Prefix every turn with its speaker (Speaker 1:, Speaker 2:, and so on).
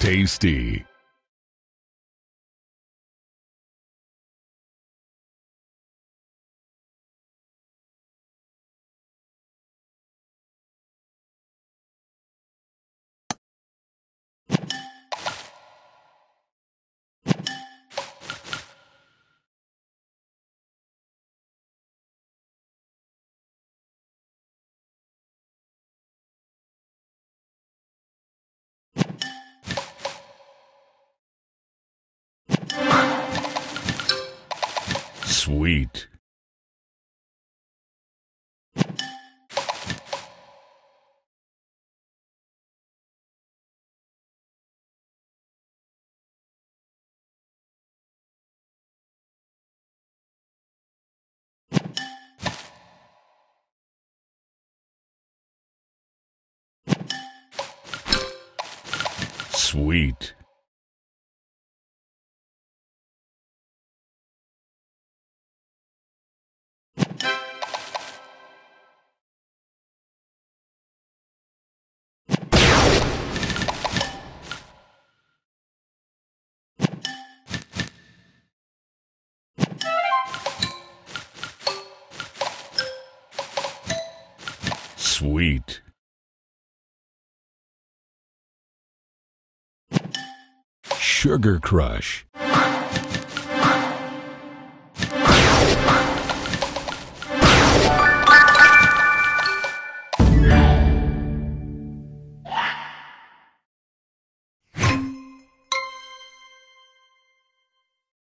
Speaker 1: Tasty. Sweet. Sweet. Sweet. Sugar Crush.